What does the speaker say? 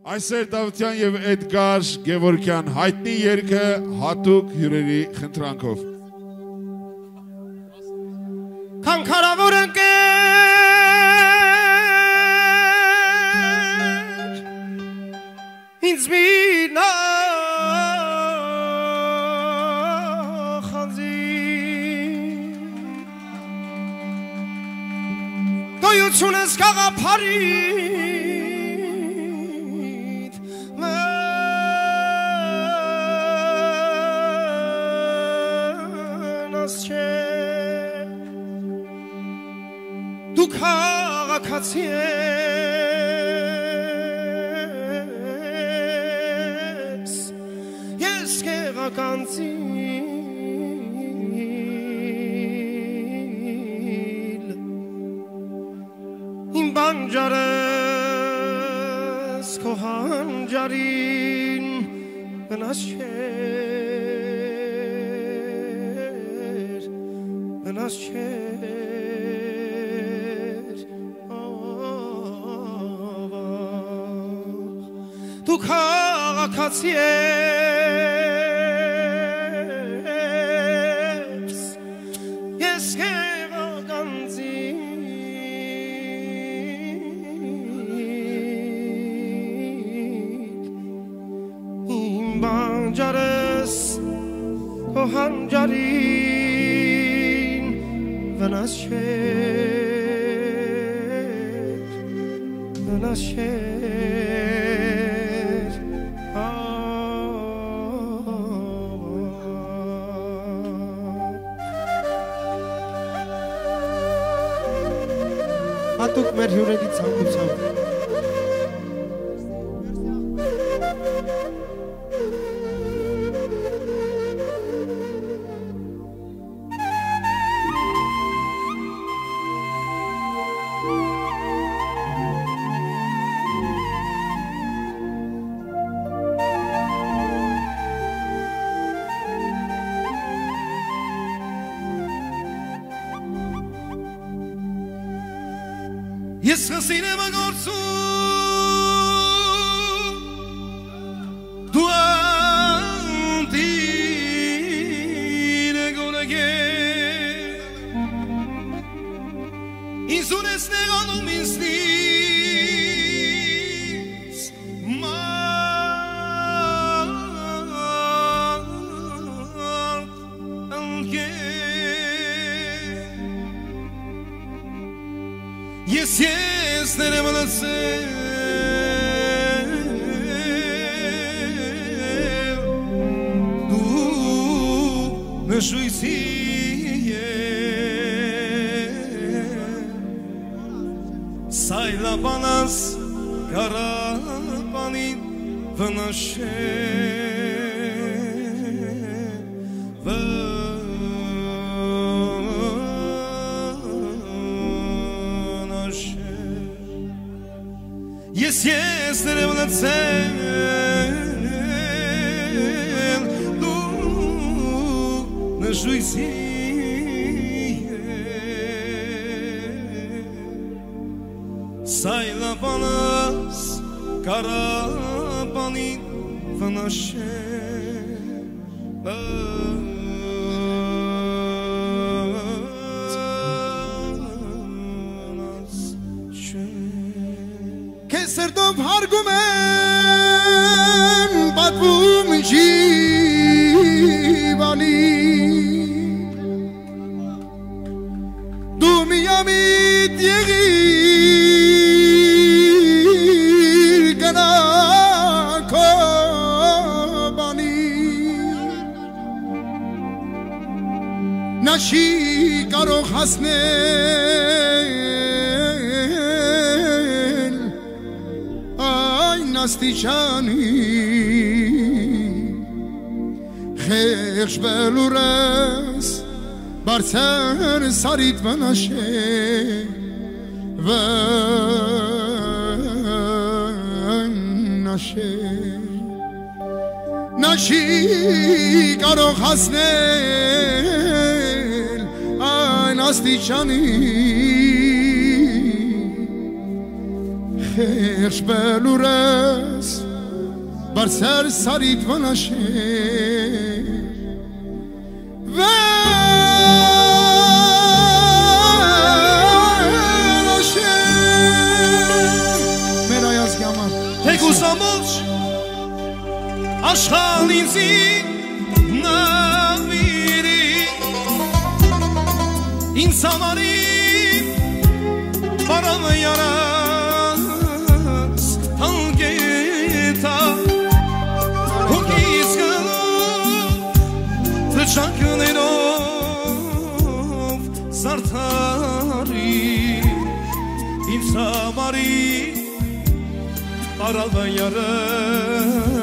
Այսեր Դավթյան եւ Էդգար Գևորգյան հայտնի երգը հատուկ հյուրերի խնդրանքով։ Քանքարավոր ընկեր ինձ մի Գոյությունս գաղափարիտ մենաս չէ դու քաղաքացի ես ես գեղականցիլ իմ բանջարս քո հանջարին վնաս չէր has changed over. Tu karakatsie. Jaris, Kohan Jaris. Վնաս չէր վնաս չէր Հատուկ մեր հյուրերի ցանկությամբ Ես հսին եմ գործում Դու անդին է գոնագե Ինձ ունես նեղանում ինձնից Yes, yes, derim anası Du në shujësie Sajla panas karapanit vë në shë jest, jest rewolucjon, Sajla po nas, kara panit w naszej. pargumen badbum jivani dumiyamit yegir gana kobani نشی کارو خسنه աստիճանի խեղճ բելուրես բարձր սարիտ վնաշե վնաշե նա չի կարող հասնել այն աստիճանի خیرش بلورس بر سر سرید و و Merhaba yaz gaman Tek uzamış Aşkın insin Naviri İnsanları Paranı yarar թշանքներով զարդարի ինձ համարի Արավը երս